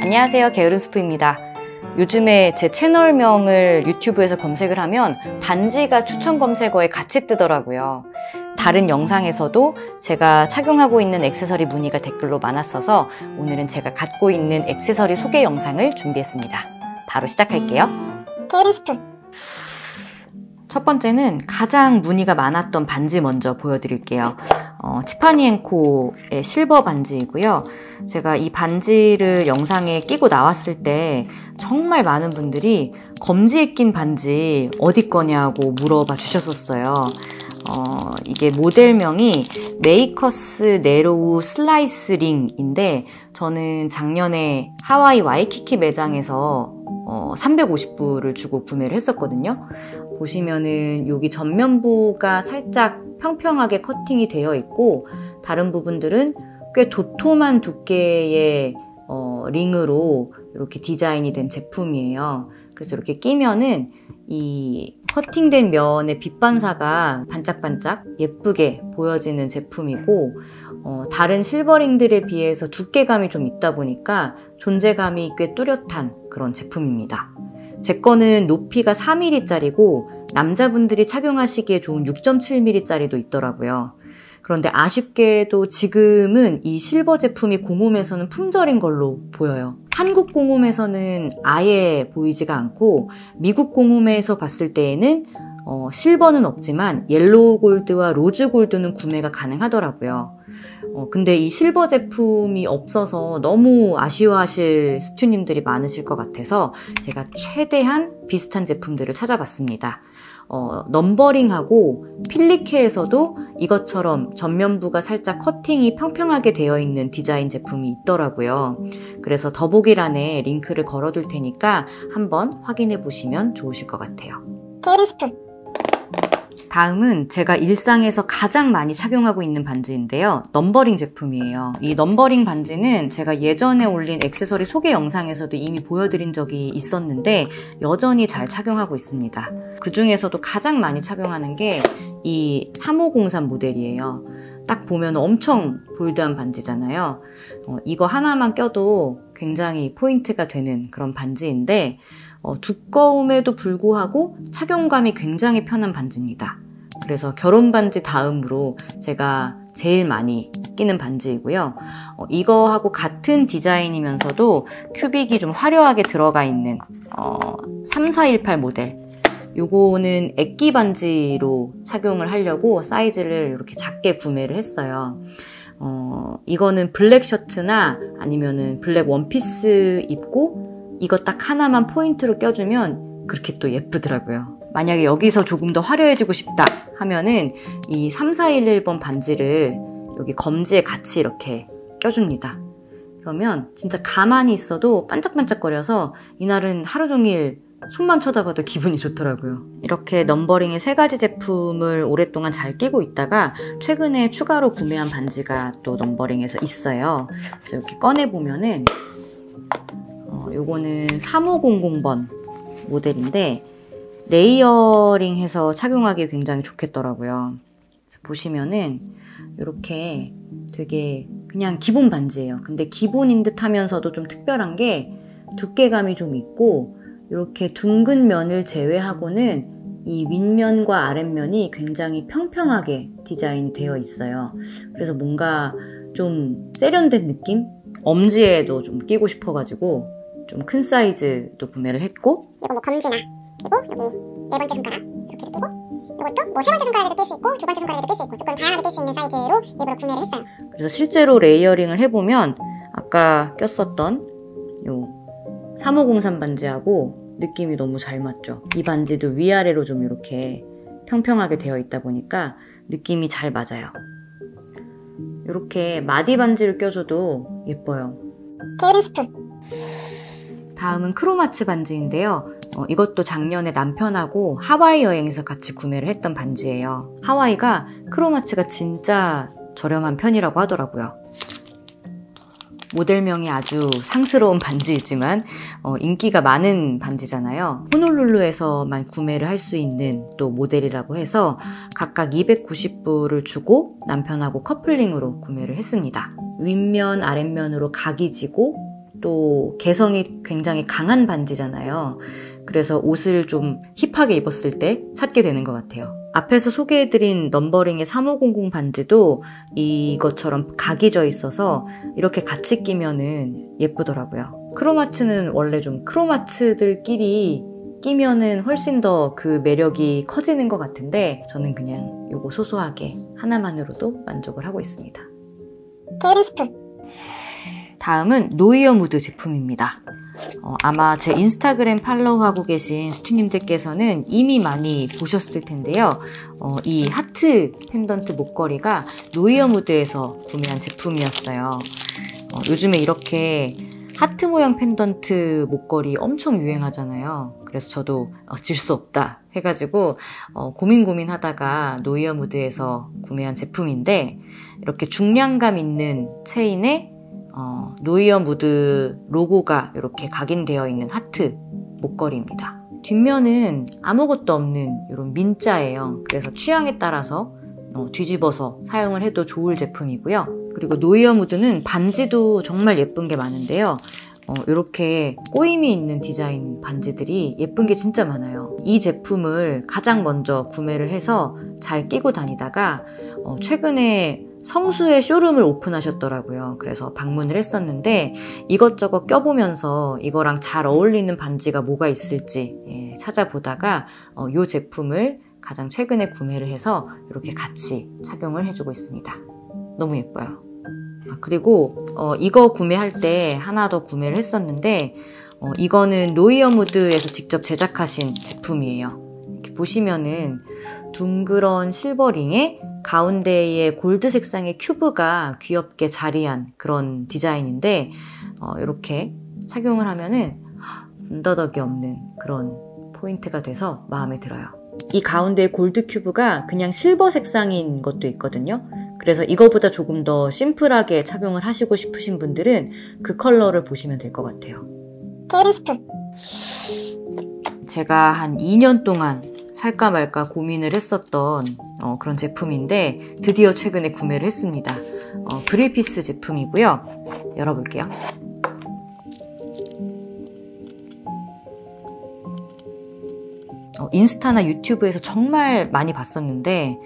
안녕하세요. 게으른 스프입니다. 요즘에 제 채널명을 유튜브에서 검색을 하면 반지가 추천 검색어에 같이 뜨더라고요. 다른 영상에서도 제가 착용하고 있는 액세서리 문의가 댓글로 많았어서 오늘은 제가 갖고 있는 액세서리 소개 영상을 준비했습니다. 바로 시작할게요. 게으른 스프 첫 번째는 가장 문의가 많았던 반지 먼저 보여드릴게요. 어, 티파니 앤코의 실버 반지이고요. 제가 이 반지를 영상에 끼고 나왔을 때 정말 많은 분들이 검지에 낀 반지 어디 거냐고 물어봐 주셨었어요. 어, 이게 모델명이 Makers Narrow Slice Ring인데 저는 작년에 하와이 와이키키 매장에서 어, 350불을 주고 구매를 했었거든요. 보시면은 여기 전면부가 살짝 평평하게 커팅이 되어 있고 다른 부분들은 꽤 도톰한 두께의 어, 링으로 이렇게 디자인이 된 제품이에요. 그래서 이렇게 끼면은 이 커팅된 면의 빛 반사가 반짝반짝 예쁘게 보여지는 제품이고 어, 다른 실버링들에 비해서 두께감이 좀 있다 보니까 존재감이 꽤 뚜렷한 그런 제품입니다. 제 거는 높이가 4mm짜리고 남자분들이 착용하시기에 좋은 6.7mm짜리도 있더라고요. 그런데 아쉽게도 지금은 이 실버 제품이 공홈에서는 품절인 걸로 보여요. 한국 공홈에서는 아예 보이지가 않고 미국 공홈에서 봤을 때에는 어, 실버는 없지만 yellow gold와 rose gold는 구매가 가능하더라고요. 어, 근데 이 실버 제품이 없어서 너무 아쉬워하실 스튜님들이 많으실 것 같아서 제가 최대한 비슷한 제품들을 찾아봤습니다. 어, 넘버링하고 필리케에서도 이것처럼 전면부가 살짝 커팅이 평평하게 되어 있는 디자인 제품이 있더라고요. 그래서 더보기란에 링크를 걸어둘 테니까 한번 확인해 보시면 좋으실 것 같아요. 게으른 스프 다음은 제가 일상에서 가장 많이 착용하고 있는 반지인데요. 넘버링 제품이에요. 이 넘버링 반지는 제가 예전에 올린 액세서리 소개 영상에서도 이미 보여드린 적이 있었는데 여전히 잘 착용하고 있습니다. 그 중에서도 가장 많이 착용하는 게 이 3503 모델이에요. 딱 보면 엄청 볼드한 반지잖아요. 어, 이거 하나만 껴도 굉장히 포인트가 되는 그런 반지인데 어, 두꺼움에도 불구하고 착용감이 굉장히 편한 반지입니다. 그래서 결혼 반지 다음으로 제가 제일 많이 끼는 반지이고요. 어, 이거하고 같은 디자인이면서도 큐빅이 좀 화려하게 들어가 있는 어, 3418 모델. 요거는 애끼 반지로 착용을 하려고 사이즈를 이렇게 작게 구매를 했어요. 어, 이거는 블랙 셔츠나 아니면은 블랙 원피스 입고 이거 딱 하나만 포인트로 껴주면 그렇게 또 예쁘더라고요. 만약에 여기서 조금 더 화려해지고 싶다 하면은 이 3411번 반지를 여기 검지에 같이 이렇게 껴줍니다. 그러면 진짜 가만히 있어도 반짝반짝거려서 이날은 하루 종일 손만 쳐다봐도 기분이 좋더라고요. 이렇게 넘버링의 세 가지 제품을 오랫동안 잘 끼고 있다가 최근에 추가로 구매한 반지가 또 넘버링에서 있어요. 그래서 이렇게 꺼내보면은 어, 요거는 3500번 모델인데 layering 해서 착용하기 굉장히 좋겠더라고요. 보시면은 이렇게 되게 그냥 기본 반지예요. 근데 기본인 듯 하면서도 좀 특별한 게 두께감이 좀 있고 이렇게 둥근 면을 제외하고는 이 윗면과 아랫면이 굉장히 평평하게 디자인이 되어 있어요. 그래서 뭔가 좀 세련된 느낌? 엄지에도 좀 끼고 싶어가지고 좀 큰 사이즈도 구매를 했고 이거 뭐 검지나 그리고 여기 네 번째 손가락 이렇게 끼고 이것도 뭐 세 번째 손가락에도 낄 수 있고 두 번째 손가락에도 낄 수 있고 조금 다양하게 낄 수 있는 사이즈로 일부러 구매를 했어요. 그래서 실제로 layering을 해보면 아까 꼈었던 요 3503 반지하고 느낌이 너무 잘 맞죠. 이 반지도 위아래로 좀 이렇게 평평하게 되어 있다 보니까 느낌이 잘 맞아요. 이렇게 마디 반지를 껴줘도 예뻐요. 게으른 스프 다음은 크로마츠 반지인데요. 어, 이것도 작년에 남편하고 하와이 여행에서 같이 구매를 했던 반지예요. 하와이가 크로마츠가 진짜 저렴한 편이라고 하더라고요. 모델명이 아주 상스러운 반지이지만 어, 인기가 많은 반지잖아요. 호놀룰루에서만 구매를 할 수 있는 또 모델이라고 해서 각각 290불을 주고 남편하고 커플링으로 구매를 했습니다. 윗면 아랫면으로 각이 지고 또 개성이 굉장히 강한 반지잖아요. 그래서 옷을 좀 힙하게 입었을 때 찾게 되는 것 같아요. 앞에서 소개해드린 넘버링의 3500 반지도 이것처럼 각이 져 있어서 이렇게 같이 끼면은 예쁘더라고요. 크로마츠는 원래 좀 크로마츠들끼리 끼면은 훨씬 더 그 매력이 커지는 것 같은데 저는 그냥 요거 소소하게 하나만으로도 만족을 하고 있습니다. 게으른 스푼 다음은 노이어 무드 제품입니다. 어, 아마 제 인스타그램 팔로우하고 계신 스튜님들께서는 이미 많이 보셨을 텐데요. 어, 이 하트 펜던트 목걸이가 노이어 무드에서 구매한 제품이었어요. 어, 요즘에 이렇게 하트 모양 펜던트 목걸이 엄청 유행하잖아요. 그래서 저도 어, 질수 없다 해가지고 어, 고민 고민하다가 노이어 무드에서 구매한 제품인데 이렇게 중량감 있는 체인에 어, 노이어 무드 로고가 이렇게 각인되어 있는 하트 목걸이입니다. 뒷면은 아무것도 없는 이런 민자예요. 그래서 취향에 따라서 어, 뒤집어서 사용을 해도 좋을 제품이고요. 그리고 노이어 무드는 반지도 정말 예쁜 게 많은데요. 어, 이렇게 꼬임이 있는 디자인 반지들이 예쁜 게 진짜 많아요. 이 제품을 가장 먼저 구매를 해서 잘 끼고 다니다가 어, 최근에 성수의 쇼룸을 오픈하셨더라고요. 그래서 방문을 했었는데 이것저것 껴보면서 이거랑 잘 어울리는 반지가 뭐가 있을지 예, 찾아보다가 어, 이 제품을 가장 최근에 구매를 해서 이렇게 같이 착용을 해주고 있습니다. 너무 예뻐요. 아, 그리고 어, 이거 구매할 때 하나 더 구매를 했었는데 어, 이거는 노이어무드에서 직접 제작하신 제품이에요. 이렇게 보시면은 둥그런 실버링에 가운데에 골드 색상의 큐브가 귀엽게 자리한 그런 디자인인데 어, 이렇게 착용을 하면은 군더더기 없는 그런 포인트가 돼서 마음에 들어요. 이 가운데 골드 큐브가 그냥 실버 색상인 것도 있거든요. 그래서 이거보다 조금 더 심플하게 착용을 하시고 싶으신 분들은 그 컬러를 보시면 될 것 같아요. 제가 한 2년 동안 살까 말까 고민을 했었던 어, 그런 제품인데 드디어 최근에 구매를 했습니다. 어, 브릴피스 제품이고요. 열어볼게요. 인스타나 유튜브에서 정말 많이 봤었는데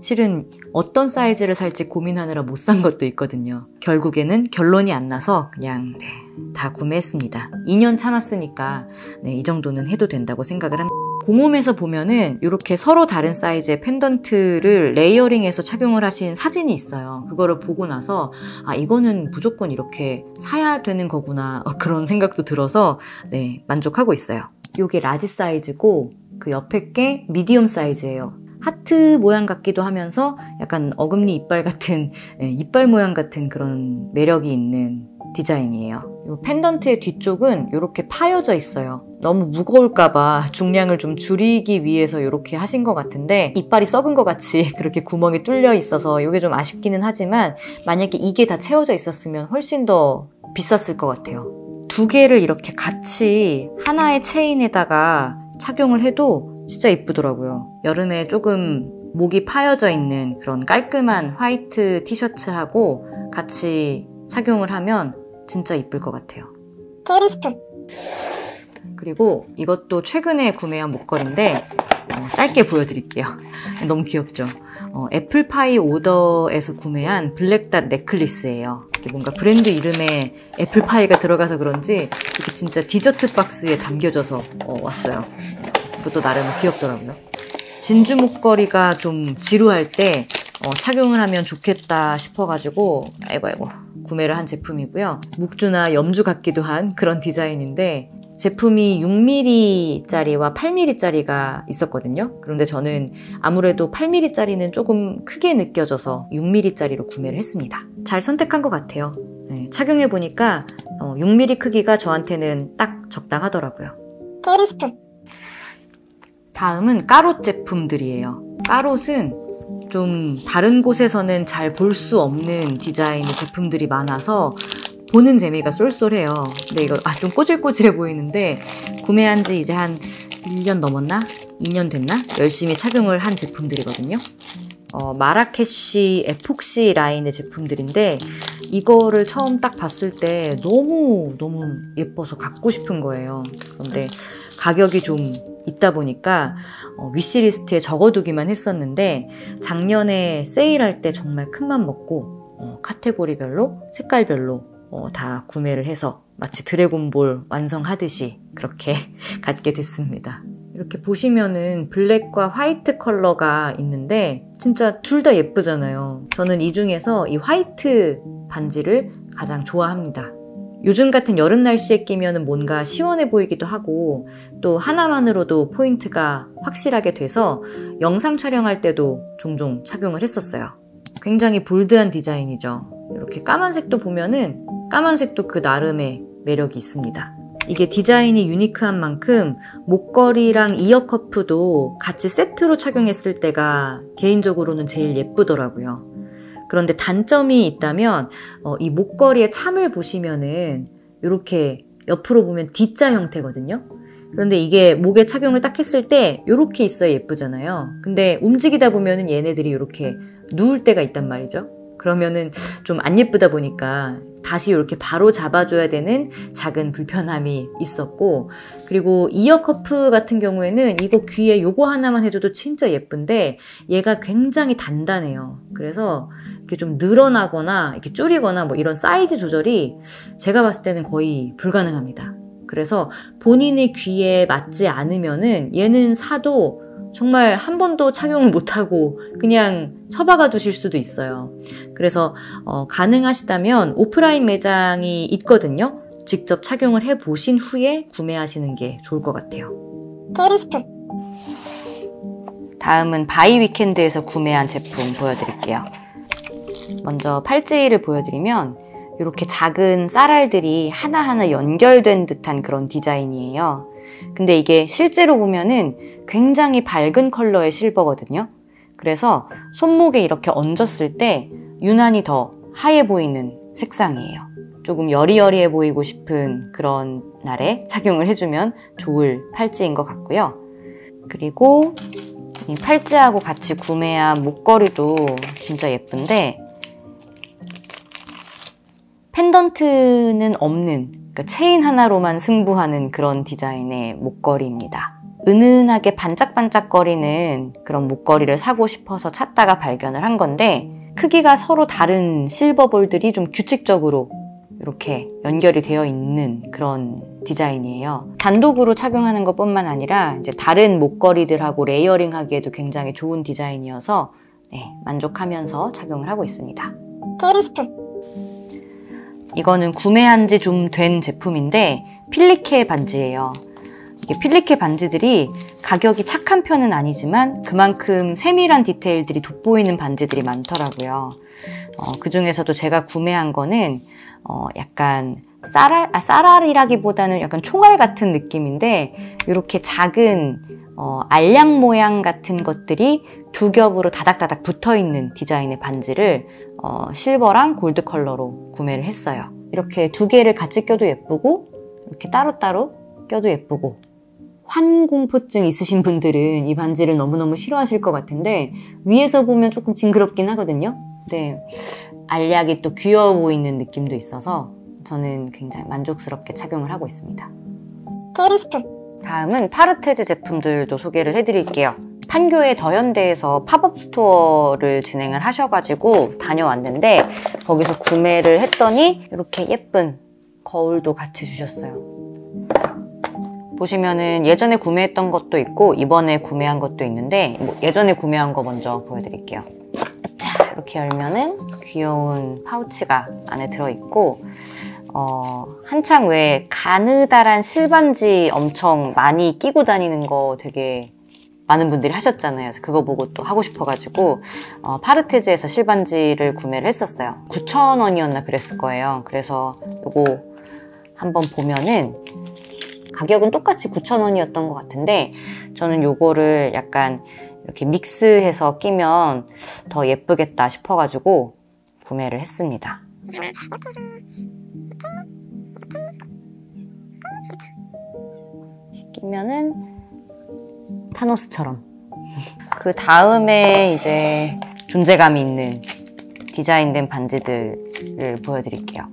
실은 어떤 사이즈를 살지 고민하느라 못 산 것도 있거든요. 결국에는 결론이 안 나서 그냥 네, 다 구매했습니다. 2년 참았으니까 네, 이 정도는 해도 된다고 생각을 합니다. 공홈에서 보면은 이렇게 서로 다른 사이즈의 펜던트를 layering해서 착용을 하신 사진이 있어요. 그거를 보고 나서 아 이거는 무조건 이렇게 사야 되는 거구나 어, 그런 생각도 들어서 네 만족하고 있어요. 이게 large 사이즈고 그 옆에 게 medium 사이즈예요. 하트 모양 같기도 하면서 약간 어금니 이빨 같은 네, 이빨 모양 같은 그런 매력이 있는 디자인이에요. 이 펜던트의 뒤쪽은 이렇게 파여져 있어요. 너무 무거울까봐 중량을 좀 줄이기 위해서 이렇게 하신 것 같은데 이빨이 썩은 것 같이 그렇게 구멍이 뚫려 있어서 이게 좀 아쉽기는 하지만 만약에 이게 다 채워져 있었으면 훨씬 더 비쌌을 것 같아요. 두 개를 이렇게 같이 하나의 체인에다가 착용을 해도 진짜 이쁘더라고요. 여름에 조금 목이 파여져 있는 그런 깔끔한 화이트 티셔츠하고 같이 착용을 하면 진짜 이쁠 것 같아요. 스푼 그리고 이것도 최근에 구매한 목걸이인데 어, 짧게 보여드릴게요. 너무 귀엽죠? 어, 애플파이 오더에서 구매한 블랙닷 넥클리스예요. 뭔가 브랜드 이름에 애플파이가 들어가서 그런지 이게 진짜 디저트 박스에 담겨져서 어, 왔어요. 그것도 나름 귀엽더라고요. 진주 목걸이가 좀 지루할 때 어, 착용을 하면 좋겠다 싶어가지고 아이고 아이고 구매를 한 제품이고요. 묵주나 염주 같기도 한 그런 디자인인데 제품이 6mm짜리와 8mm짜리가 있었거든요. 그런데 저는 아무래도 8mm짜리는 조금 크게 느껴져서 6mm짜리로 구매를 했습니다. 잘 선택한 것 같아요. 네, 착용해보니까 6mm 어, 크기가 저한테는 딱 적당하더라고요. 게으른 스푼 다음은 까롯 제품들이에요. 까롯은 좀 다른 곳에서는 잘 볼 수 없는 디자인의 제품들이 많아서 보는 재미가 쏠쏠해요. 근데 이거 아, 좀 꼬질꼬질해 보이는데 구매한 지 이제 한 1년 넘었나? 2년 됐나? 열심히 착용을 한 제품들이거든요. 어, 마라케쉬 에폭시 라인의 제품들인데 이거를 처음 딱 봤을 때 너무 너무 예뻐서 갖고 싶은 거예요. 그런데 가격이 좀 있다 보니까 어, 위시리스트에 적어두기만 했었는데 작년에 세일할 때 정말 큰맘 먹고 어, 카테고리별로 색깔별로 어, 다 구매를 해서 마치 드래곤볼 완성하듯이 그렇게 갖게 됐습니다. 이렇게 보시면은 블랙과 화이트 컬러가 있는데 진짜 둘 다 예쁘잖아요. 저는 이 중에서 이 화이트 반지를 가장 좋아합니다. 요즘 같은 여름 날씨에 끼면 뭔가 시원해 보이기도 하고 또 하나만으로도 포인트가 확실하게 돼서 영상 촬영할 때도 종종 착용을 했었어요. 굉장히 bold한 디자인이죠. 이렇게 까만색도 보면은 까만색도 그 나름의 매력이 있습니다. 이게 디자인이 unique한 만큼 목걸이랑 ear cuff도 같이 세트로 착용했을 때가 개인적으로는 제일 예쁘더라고요. 그런데 단점이 있다면 어, 이 목걸이의 참을 보시면은 이렇게 옆으로 보면 D자 형태거든요. 그런데 이게 목에 착용을 딱 했을 때 이렇게 있어야 예쁘잖아요. 근데 움직이다 보면은 얘네들이 이렇게 누울 때가 있단 말이죠. 그러면은 좀 안 예쁘다 보니까 다시 이렇게 바로 잡아줘야 되는 작은 불편함이 있었고 그리고 이어 커프 같은 경우에는 이거 귀에 요거 하나만 해줘도 진짜 예쁜데 얘가 굉장히 단단해요. 그래서 이렇게 좀 늘어나거나 이렇게 줄이거나 뭐 이런 사이즈 조절이 제가 봤을 때는 거의 불가능합니다. 그래서 본인의 귀에 맞지 않으면은 얘는 사도 정말 한 번도 착용을 못하고 그냥 처박아 두실 수도 있어요. 그래서 어, 가능하시다면 오프라인 매장이 있거든요. 직접 착용을 해 보신 후에 구매하시는 게 좋을 것 같아요. 스푼. 다음은 바이 위켄드에서 구매한 제품 보여드릴게요. 먼저 팔찌를 보여드리면 이렇게 작은 쌀알들이 하나하나 연결된 듯한 그런 디자인이에요. 근데 이게 실제로 보면은 굉장히 밝은 컬러의 실버거든요. 그래서 손목에 이렇게 얹었을 때 유난히 더 하얘 보이는 색상이에요. 조금 여리여리해 보이고 싶은 그런 날에 착용을 해주면 좋을 팔찌인 것 같고요. 그리고 이 팔찌하고 같이 구매한 목걸이도 진짜 예쁜데 펜던트는 없는 그러니까 체인 하나로만 승부하는 그런 디자인의 목걸이입니다. 은은하게 반짝반짝거리는 그런 목걸이를 사고 싶어서 찾다가 발견을 한 건데 크기가 서로 다른 실버볼들이 좀 규칙적으로 이렇게 연결이 되어 있는 그런 디자인이에요. 단독으로 착용하는 것 뿐만 아니라 이제 다른 목걸이들하고 layering 하기에도 굉장히 좋은 디자인이어서 네, 만족하면서 착용을 하고 있습니다. 게으른 스푼. 이거는 구매한 지 좀 된 제품인데 필리케 반지예요. 이게 필리케 반지들이 가격이 착한 편은 아니지만 그만큼 세밀한 디테일들이 돋보이는 반지들이 많더라고요. 어, 그 중에서도 제가 구매한 거는 어, 약간 쌀알, 아, 쌀알이라기보다는 약간 총알 같은 느낌인데 이렇게 작은 어, 알약 모양 같은 것들이 두 겹으로 다닥다닥 붙어 있는 디자인의 반지를 어, 실버랑 골드 컬러로 구매를 했어요. 이렇게 두 개를 같이 껴도 예쁘고 이렇게 따로따로 껴도 예쁘고 환공포증 있으신 분들은 이 반지를 너무너무 싫어하실 것 같은데 위에서 보면 조금 징그럽긴 하거든요. 근데 알약이 또 귀여워 보이는 느낌도 있어서 저는 굉장히 만족스럽게 착용을 하고 있습니다. 게으른 스푼. 다음은 파르테즈 제품들도 소개를 해드릴게요. 판교의 더현대에서 팝업 스토어를 진행을 하셔가지고 다녀왔는데 거기서 구매를 했더니 이렇게 예쁜 거울도 같이 주셨어요. 보시면은 예전에 구매했던 것도 있고 이번에 구매한 것도 있는데 뭐 예전에 구매한 거 먼저 보여드릴게요. 자 이렇게 열면은 귀여운 파우치가 안에 들어있고 어, 한창 왜 가느다란 실반지 엄청 많이 끼고 다니는 거 되게 많은 분들이 하셨잖아요. 그래서 그거 보고 또 하고 싶어가지고 어, 파르테즈에서 실반지를 구매를 했었어요. 9,000원이었나 그랬을 거예요. 그래서 이거 한번 보면은 가격은 똑같이 9,000원이었던 것 같은데 저는 요거를 약간 이렇게 믹스해서 끼면 더 예쁘겠다 싶어가지고 구매를 했습니다. 끼면은 타노스처럼. 그 다음에 이제 존재감이 있는 디자인된 반지들 반지를 보여드릴게요.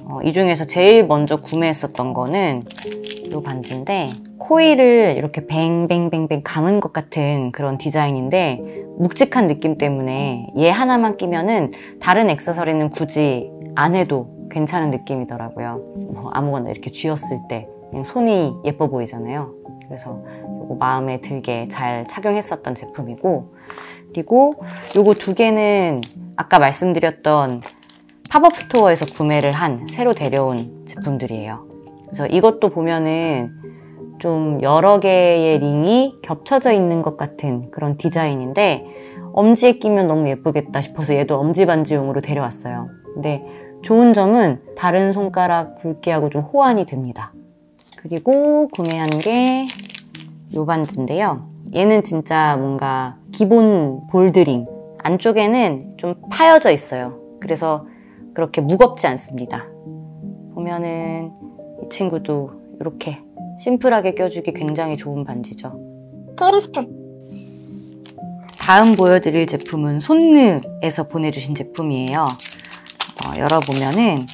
어, 이 중에서 제일 먼저 구매했었던 거는 이 반지인데 코일을 이렇게 뱅뱅뱅뱅 감은 것 같은 그런 디자인인데 묵직한 느낌 때문에 얘 하나만 끼면은 다른 액세서리는 굳이 안 해도 괜찮은 느낌이더라고요. 뭐 아무거나 이렇게 쥐었을 때 그냥 손이 예뻐 보이잖아요. 그래서 이거 마음에 들게 잘 착용했었던 제품이고 그리고 요거 두 개는 아까 말씀드렸던 팝업 스토어에서 구매를 한 새로 데려온 제품들이에요. 그래서 이것도 보면은 좀 여러 개의 링이 겹쳐져 있는 것 같은 그런 디자인인데 엄지에 끼면 너무 예쁘겠다 싶어서 얘도 엄지 반지용으로 데려왔어요. 근데 좋은 점은 다른 손가락 굵기하고 좀 호환이 됩니다. 그리고 구매한 게 요 반지인데요. 얘는 진짜 뭔가 기본 볼드링. 안쪽에는 좀 파여져 있어요. 그래서 그렇게 무겁지 않습니다. 보면은 이 친구도 이렇게 심플하게 껴주기 굉장히 좋은 반지죠. 게으른 스푼. 다음 보여드릴 제품은 손느에서 보내주신 제품이에요. 어, 열어보면은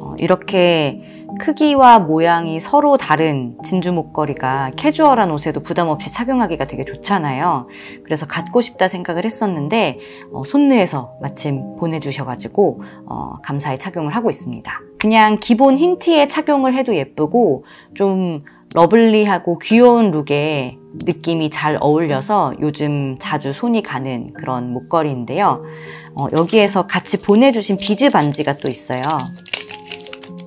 어, 이렇게 크기와 모양이 서로 다른 진주 목걸이가 캐주얼한 옷에도 부담 없이 착용하기가 되게 좋잖아요. 그래서 갖고 싶다 생각을 했었는데 어, 손느에서 마침 보내주셔가지고 어, 감사히 착용을 하고 있습니다. 그냥 기본 흰 티에 착용을 해도 예쁘고 좀 lovely하고 귀여운 룩에 느낌이 잘 어울려서 요즘 자주 손이 가는 그런 목걸이인데요. 어, 여기에서 같이 보내주신 비즈 반지가 또 있어요.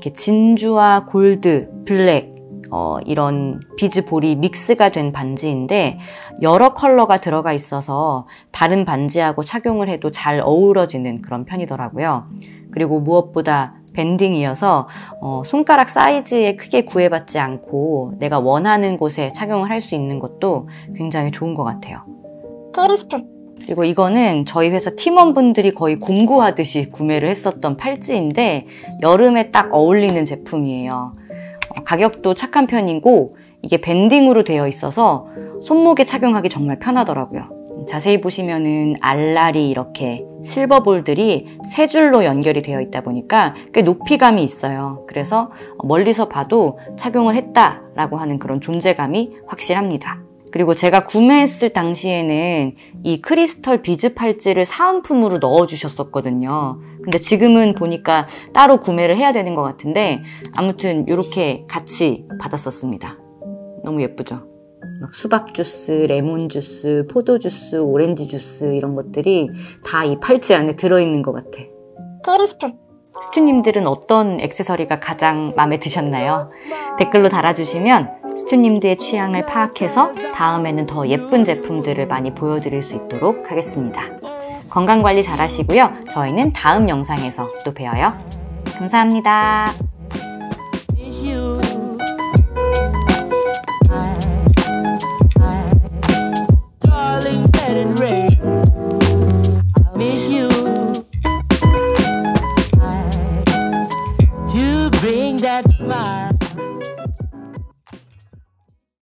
이렇게 진주와 골드, 블랙 어, 이런 비즈 볼이 믹스가 된 반지인데 여러 컬러가 들어가 있어서 다른 반지하고 착용을 해도 잘 어우러지는 그런 편이더라고요. 그리고 무엇보다 밴딩이어서 어, 손가락 사이즈에 크게 구애받지 않고 내가 원하는 곳에 착용을 할 수 있는 것도 굉장히 좋은 것 같아요. 게으른 스푼. 그리고 이거는 저희 회사 팀원분들이 거의 공구하듯이 구매를 했었던 팔찌인데 여름에 딱 어울리는 제품이에요. 어, 가격도 착한 편이고 이게 밴딩으로 되어 있어서 손목에 착용하기 정말 편하더라고요. 자세히 보시면은 알알이 이렇게 실버 볼들이 세 줄로 연결이 되어 있다 보니까 꽤 높이감이 있어요. 그래서 멀리서 봐도 착용을 했다라고 하는 그런 존재감이 확실합니다. 그리고 제가 구매했을 당시에는 이 크리스털 비즈 팔찌를 사은품으로 넣어주셨었거든요. 근데 지금은 보니까 따로 구매를 해야 되는 것 같은데 아무튼 이렇게 같이 받았었습니다. 너무 예쁘죠? 막 수박 주스, 레몬 주스, 포도 주스, 오렌지 주스 이런 것들이 다 이 팔찌 안에 들어있는 것 같아. 게으른 스푼. 스튜님들은 어떤 액세서리가 가장 마음에 드셨나요? 댓글로 달아주시면 스튜님들의 취향을 파악해서 다음에는 더 예쁜 제품들을 많이 보여드릴 수 있도록 하겠습니다. 건강관리 잘 하시고요. 저희는 다음 영상에서 또 봬요. 감사합니다.